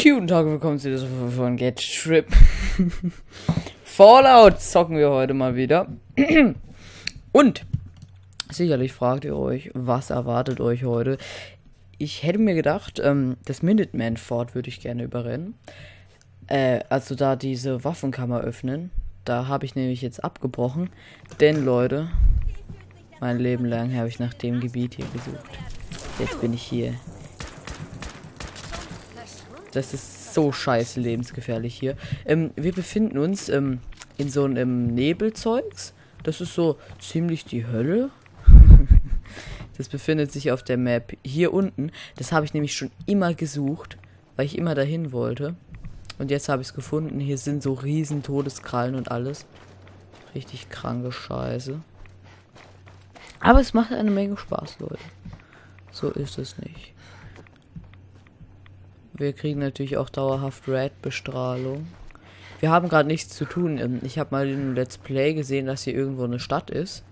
Guten Tag willkommen zu dieser Folge von Get Trip. Fallout zocken wir heute mal wieder. Und sicherlich fragt ihr euch, was erwartet euch heute? Ich hätte mir gedacht, ähm, das Minuteman Fort würde ich gerne überrennen. Äh, also da diese Waffenkammer öffnen. Da habe ich nämlich jetzt abgebrochen. Denn Leute, mein Leben lang habe ich nach dem Gebiet hier gesucht. Jetzt bin ich hier. Das ist so scheiße lebensgefährlich hier. Ähm, wir befinden uns ähm, in so einem Nebelzeugs. Das ist so ziemlich die Hölle. das befindet sich auf der Map hier unten. Das habe ich nämlich schon immer gesucht, weil ich immer dahin wollte. Und jetzt habe ich es gefunden. Hier sind so riesen Todeskrallen und alles. Richtig kranke Scheiße. Aber es macht eine Menge Spaß, Leute. So ist es nicht. Wir kriegen natürlich auch dauerhaft Red-Bestrahlung. Wir haben gerade nichts zu tun. Ähm, ich habe mal in Let's Play gesehen, dass hier irgendwo eine Stadt ist.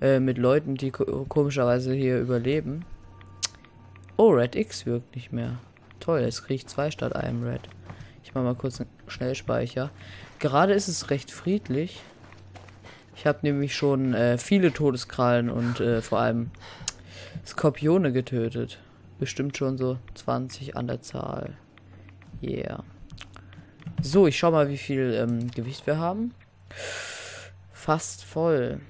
Äh, mit Leuten, die ko komischerweise hier überleben. Oh, Red X wirkt nicht mehr. Toll, jetzt kriege ich zwei statt einem Red. Ich mache mal kurz einen Schnellspeicher. Gerade ist es recht friedlich. Ich habe nämlich schon äh, viele Todeskrallen und äh, vor allem Skorpione getötet. Bestimmt schon so 20 an der Zahl. Yeah. So, ich schau mal, wie viel ähm, Gewicht wir haben. Fast voll.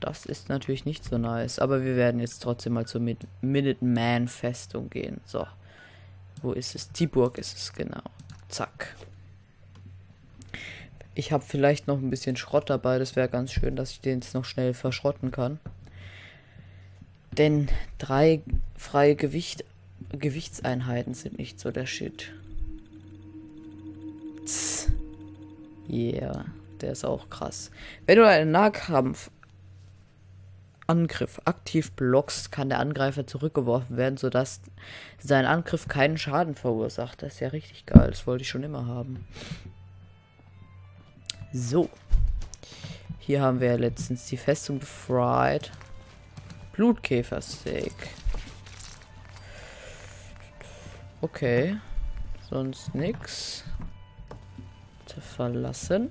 Das ist natürlich nicht so nice. Aber wir werden jetzt trotzdem mal zur Mid Minuteman-Festung gehen. So. Wo ist es? Die Burg ist es, genau. Zack. Ich habe vielleicht noch ein bisschen Schrott dabei. Das wäre ganz schön, dass ich den jetzt noch schnell verschrotten kann. Denn drei freie Gewicht, Gewichtseinheiten sind nicht so der Shit. Tss. Yeah, der ist auch krass. Wenn du einen Nahkampf Angriff aktiv blockst, kann der Angreifer zurückgeworfen werden, sodass sein Angriff keinen Schaden verursacht. Das ist ja richtig geil. Das wollte ich schon immer haben. So. Hier haben wir letztens die Festung befreit. Blutkäfersteak. Okay. Sonst nix. Zu verlassen.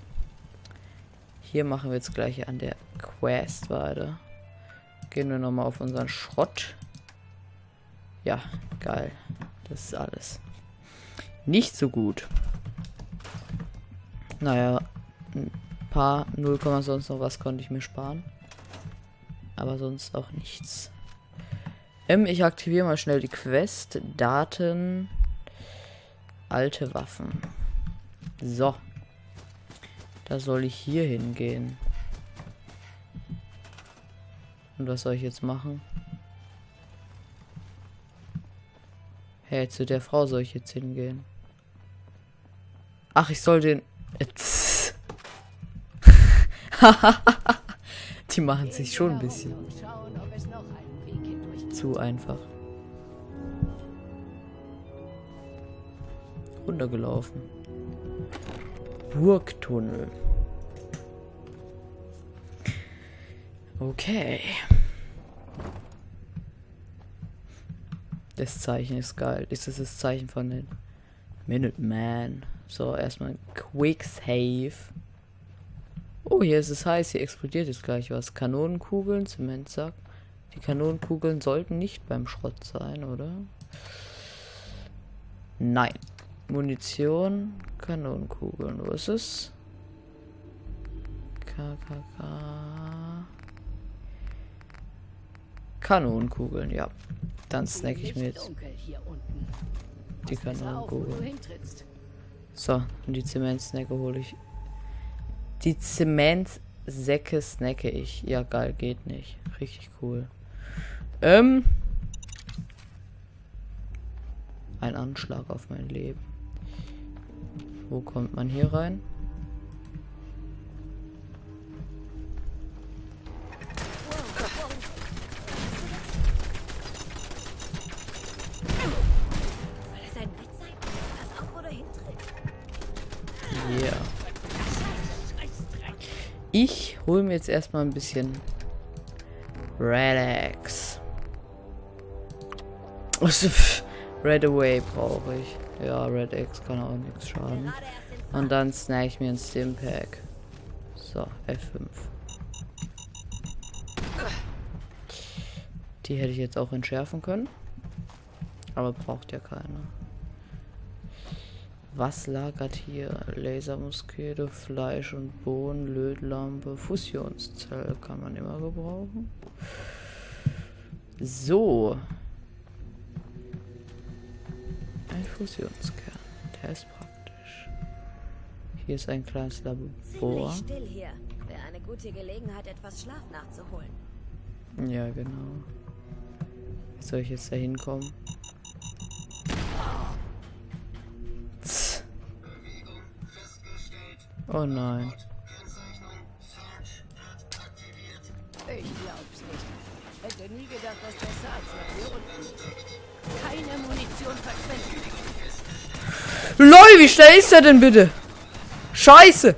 Hier machen wir jetzt gleich an der Quest weiter. Gehen wir nochmal auf unseren Schrott. Ja, geil. Das ist alles. Nicht so gut. Naja, ein paar 0, sonst noch was konnte ich mir sparen. Aber sonst auch nichts. Ähm, ich aktiviere mal schnell die Quest. Daten. Alte Waffen. So. Da soll ich hier hingehen. Und was soll ich jetzt machen? Hey, zu der Frau soll ich jetzt hingehen. Ach, ich soll den... Die machen sich schon ein bisschen zu einfach. Runtergelaufen. Burgtunnel. Okay. Das Zeichen ist geil. Ist das das Zeichen von den Minuteman? So, erstmal Quick Save. Oh, hier ist es heiß. Hier explodiert jetzt gleich was. Kanonenkugeln, Zementsack. Die Kanonenkugeln sollten nicht beim Schrott sein, oder? Nein. Munition, Kanonenkugeln. Wo ist es? KKK. Kanonenkugeln, ja. Dann snack ich mir jetzt die Kanonenkugeln. So, und die Zementsnacke hole ich die Zementsäcke snacke ich. Ja, geil, geht nicht. Richtig cool. Ähm. Ein Anschlag auf mein Leben. Wo kommt man hier rein? Ich hole mir jetzt erstmal ein bisschen Relax. Red Away brauche ich. Ja, Red X kann auch nichts schaden. Und dann snack ich mir ein Stimpack. So, F5. Die hätte ich jetzt auch entschärfen können. Aber braucht ja keiner. Was lagert hier? Lasermuskete, Fleisch und Bohnen, Lötlampe, Fusionszell kann man immer gebrauchen. So. Ein Fusionskern. Der ist praktisch. Hier ist ein kleines Labor. Still hier. Wäre eine gute Gelegenheit, etwas Schlaf nachzuholen. Ja, genau. Wie soll ich jetzt da hinkommen? Oh nein. Ich glaub's nicht. Hätte nie gedacht, dass der Sarg nach hier unten Keine Munition verschwenden. LOL, wie schnell ist er denn bitte? Scheiße!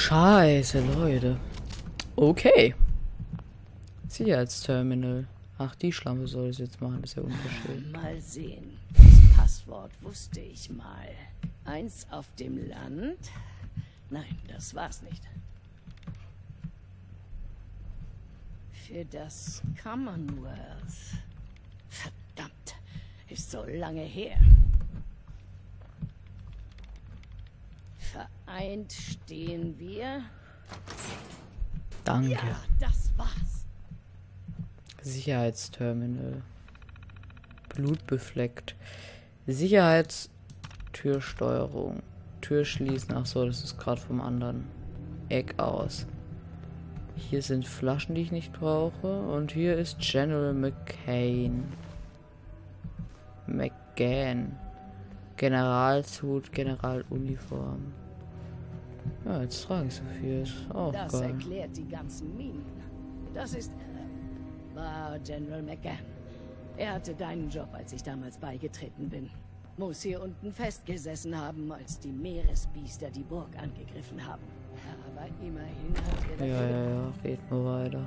Scheiße, Leute. Okay. Sicherheitsterminal. Ach, die Schlampe soll es jetzt machen, das ist ja unverschämt. Mal sehen. Das Passwort wusste ich mal. Eins auf dem Land? Nein, das war's nicht. Für das Commonwealth. Verdammt, ist so lange her. Vereint stehen wir. Danke. Ja, das war's. Sicherheitsterminal. Blutbefleckt. Sicherheitstürsteuerung. Tür schließen. Ach so, das ist gerade vom anderen Eck aus. Hier sind Flaschen, die ich nicht brauche. Und hier ist General McCain. McGann. Generalshut, Generaluniform. Ja, jetzt trage ich so viel. Ist auch Das geil. erklärt die ganzen Minen. Das ist. Äh, war General McGann. Er hatte deinen Job, als ich damals beigetreten bin. Muss hier unten festgesessen haben, als die Meeresbiester die Burg angegriffen haben. Aber immerhin hat er Ja, ja, ja, red nur weiter.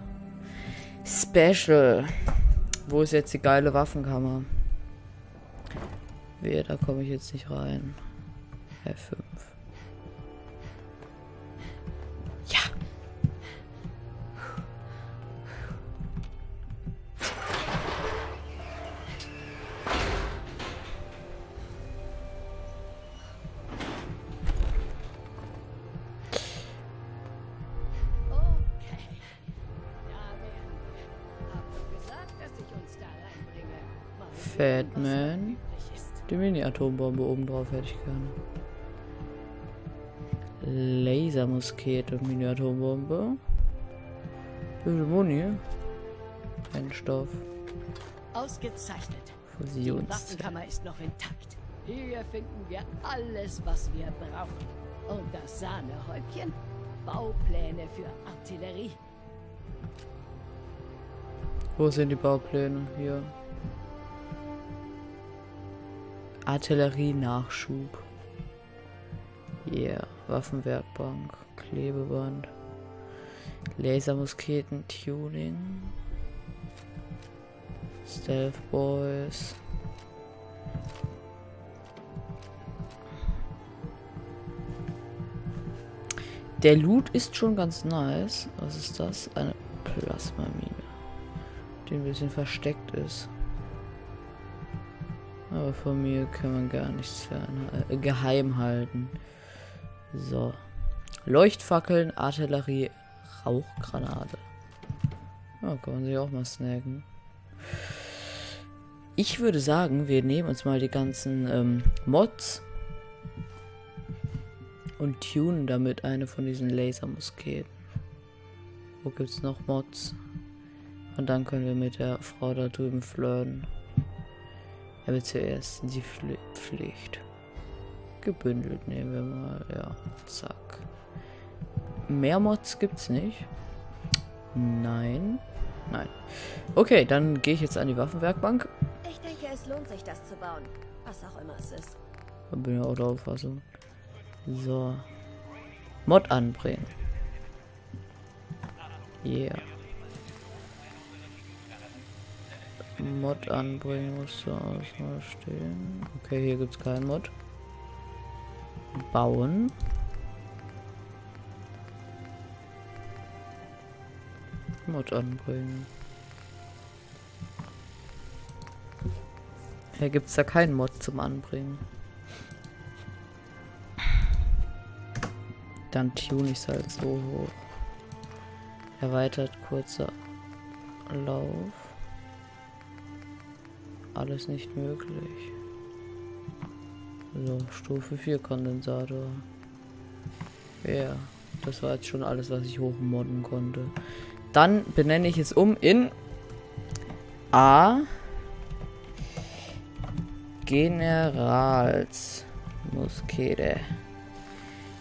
Special. Wo ist jetzt die geile Waffenkammer? Wehe, da komme ich jetzt nicht rein. F5. Ja. Fatman. Die Mini-Atombombe oben drauf hätte ich gerne. Lasermuskete, Mini-Atombombe. Bisschen Muni. Brennstoff. Ausgezeichnet. Die Fusionszelle. Waffenkammer ist noch intakt. Hier finden wir alles, was wir brauchen. Und das Sahnehäubchen? Baupläne für Artillerie. Wo sind die Baupläne? Hier. Artillerie-Nachschub. Yeah. Waffenwerkbank. Klebeband. Lasermusketen. Tuning. Stealth Boys. Der Loot ist schon ganz nice. Was ist das? Eine Plasmamine die ein bisschen versteckt ist. Aber von mir kann man gar nichts fern, äh, geheim halten. So. Leuchtfackeln, Artillerie, Rauchgranate. Ja, kann man sich auch mal snacken. Ich würde sagen, wir nehmen uns mal die ganzen ähm, Mods und tunen damit eine von diesen Lasermusketen. Wo gibt's noch Mods? Und dann können wir mit der Frau da drüben flirten. Er wird zuerst die Pfli Pflicht. Gebündelt nehmen wir mal. Ja, zack. Mehr Mods gibt's nicht. Nein. Nein. Okay, dann gehe ich jetzt an die Waffenwerkbank. Ich denke, es lohnt sich, das zu bauen. Was auch immer es ist. Da bin ich auch der Auffassung. So. Mod anbringen. Yeah. Mod anbringen muss da stehen. Okay, hier gibt es keinen Mod. Bauen. Mod anbringen. Hier gibt es da keinen Mod zum Anbringen. Dann tune ich es halt so hoch. Erweitert kurzer Lauf. Alles nicht möglich. So, Stufe 4 Kondensator. Ja, das war jetzt schon alles, was ich hochmodden konnte. Dann benenne ich es um in A Generalsmuskete.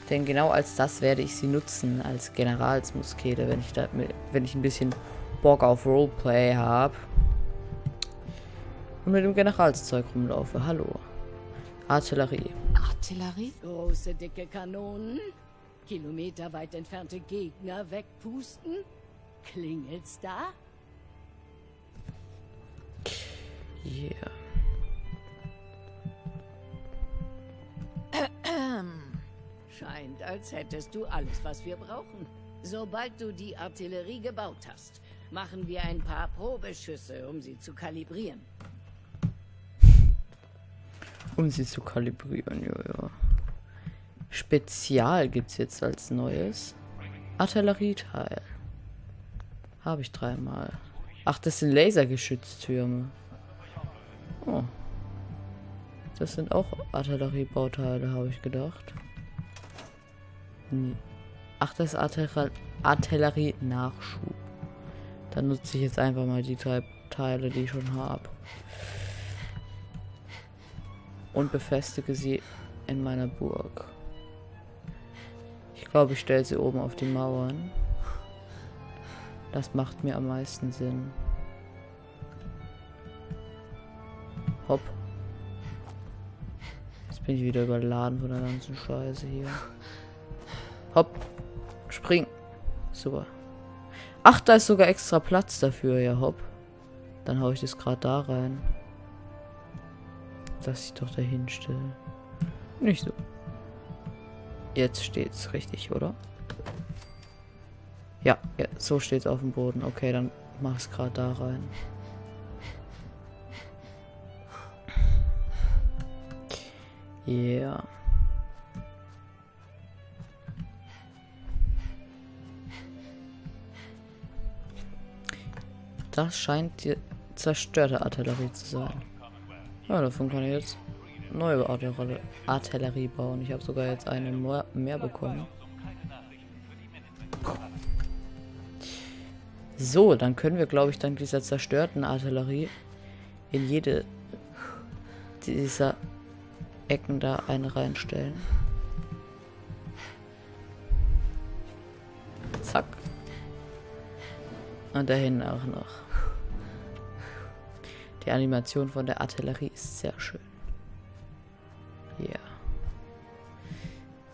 Denn genau als das werde ich sie nutzen, als Generalsmuskete, wenn ich da, wenn ich ein bisschen Bock auf Roleplay habe. Und mit dem Generalszeug rumlaufe. Hallo. Artillerie. Artillerie? Große, dicke Kanonen? Kilometerweit entfernte Gegner wegpusten? Klingelt's da? Yeah. Scheint, als hättest du alles, was wir brauchen. Sobald du die Artillerie gebaut hast, machen wir ein paar Probeschüsse, um sie zu kalibrieren. Um sie zu kalibrieren, ja, ja. Spezial gibt's jetzt als neues. Artillerieteil. Habe ich dreimal. Ach, das sind Lasergeschütztürme. Oh. Das sind auch Artilleriebauteile, habe ich gedacht. Nee. Ach, das Artillerie-Nachschub. Dann nutze ich jetzt einfach mal die drei Teile, die ich schon habe. Und befestige sie in meiner Burg. Ich glaube, ich stelle sie oben auf die Mauern. Das macht mir am meisten Sinn. Hopp. Jetzt bin ich wieder überladen von der ganzen Scheiße hier. Hopp. Spring. Super. Ach, da ist sogar extra Platz dafür, ja, hopp. Dann hau ich das gerade da rein. Dass ich doch dahin stelle. Nicht so. Jetzt steht's richtig, oder? Ja, ja so steht's auf dem Boden. Okay, dann mach es gerade da rein. Yeah. Das scheint die zerstörte Artillerie zu sein. Ja, davon kann ich jetzt neue Artillerie bauen. Ich habe sogar jetzt eine mehr bekommen. So, dann können wir, glaube ich, dann dieser zerstörten Artillerie in jede dieser Ecken da eine reinstellen. Zack. Und dahin auch noch. Die Animation von der Artillerie ist sehr schön. Ja.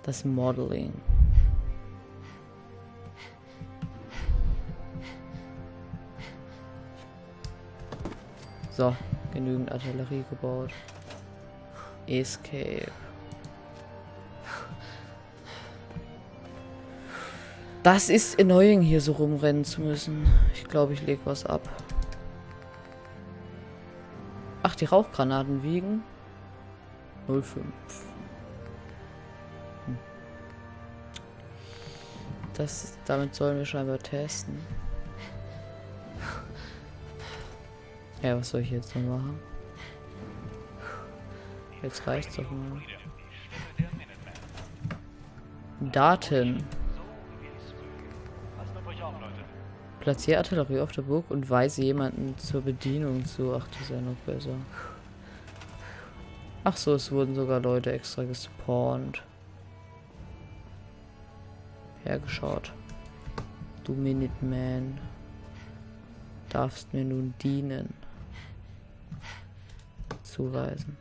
Das Modeling. So, genügend Artillerie gebaut. Escape. Das ist annoying, hier so rumrennen zu müssen. Ich glaube, ich lege was ab. Ach, die Rauchgranaten wiegen 05. Hm. Das, damit sollen wir scheinbar testen. Ja, was soll ich jetzt noch machen? Jetzt reicht's doch mal. Daten. Platziere Artillerie auf der Burg und weise jemanden zur Bedienung zu. Ach, das ist ja noch besser. Ach so, es wurden sogar Leute extra gespawnt. Hergeschaut. Du Minuteman. Darfst mir nun dienen. Zuweisen.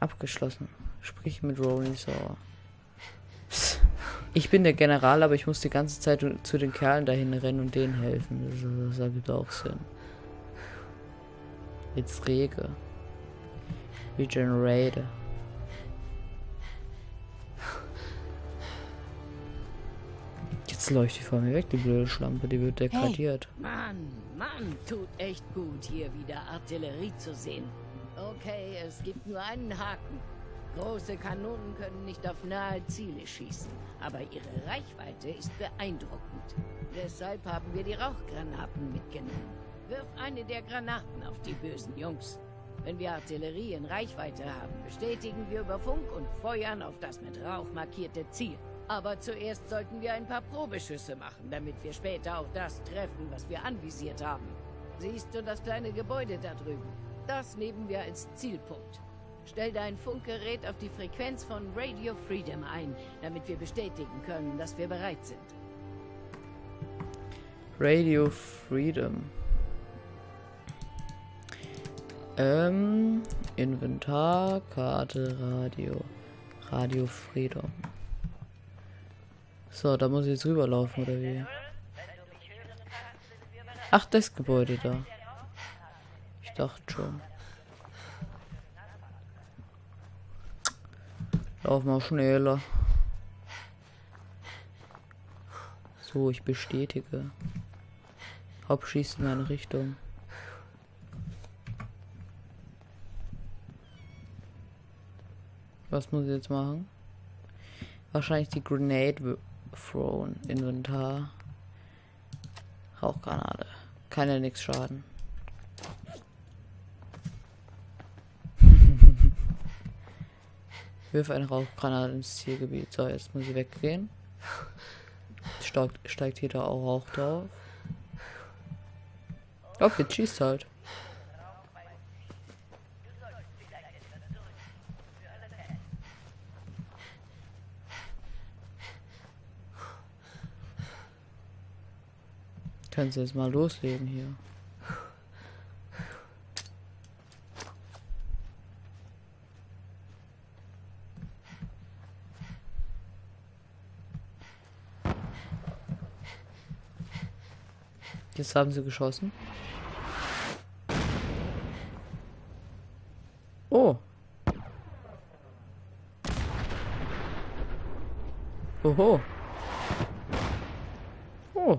Abgeschlossen. Sprich mit Rowley Sauer. Ich bin der General, aber ich muss die ganze Zeit zu den Kerlen dahin rennen und denen helfen. Das, das ergibt auch Sinn. Jetzt rege. Regenerate. Jetzt läuft die vor mir weg, die blöde Schlampe, die wird degradiert. Hey, Mann, Mann, tut echt gut, hier wieder Artillerie zu sehen. Okay, es gibt nur einen Haken. Große Kanonen können nicht auf nahe Ziele schießen, aber ihre Reichweite ist beeindruckend. Deshalb haben wir die Rauchgranaten mitgenommen. Wirf eine der Granaten auf die bösen Jungs. Wenn wir Artillerie in Reichweite haben, bestätigen wir über Funk und feuern auf das mit Rauch markierte Ziel. Aber zuerst sollten wir ein paar Probeschüsse machen, damit wir später auch das treffen, was wir anvisiert haben. Siehst du das kleine Gebäude da drüben? Das nehmen wir als Zielpunkt. Stell dein Funkgerät auf die Frequenz von Radio Freedom ein, damit wir bestätigen können, dass wir bereit sind. Radio Freedom. Ähm, Inventar, Karte, Radio. Radio Freedom. So, da muss ich jetzt rüberlaufen, oder wie? Ach, das Gebäude da. Ich dachte schon. Lauf mal schneller. So, ich bestätige. Haupt in meine Richtung. Was muss ich jetzt machen? Wahrscheinlich die Grenade thrown. Inventar. Rauchgranate. Kann ja nichts schaden. Wirf eine Rauchgranate ins Zielgebiet. So, jetzt muss ich weggehen. Steigt, steigt hier da auch Rauch drauf. Oh, jetzt schießt halt. Kannst du jetzt mal loslegen hier. Jetzt haben sie geschossen. Oh. Oho. Oh.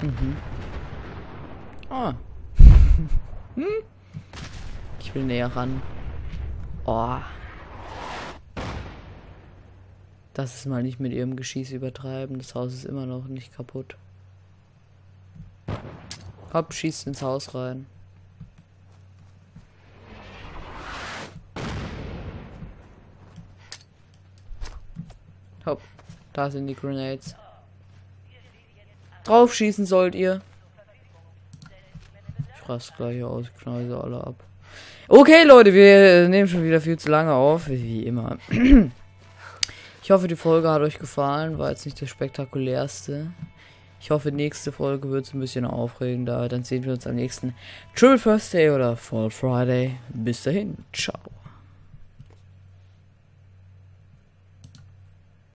Mhm. Ah. hm? Ich will näher ran. Oh. Das ist mal nicht mit ihrem Geschieß übertreiben. Das Haus ist immer noch nicht kaputt. Hopp, schießt ins Haus rein. Hopp, da sind die Grenades. Draufschießen sollt ihr. Ich raste gleich aus, knall sie alle ab. Okay, Leute, wir nehmen schon wieder viel zu lange auf, wie immer. Ich hoffe, die Folge hat euch gefallen. War jetzt nicht das spektakulärste. Ich hoffe, nächste Folge wird es ein bisschen aufregender. Dann sehen wir uns am nächsten Triple First Day oder Fall Friday. Bis dahin. Ciao.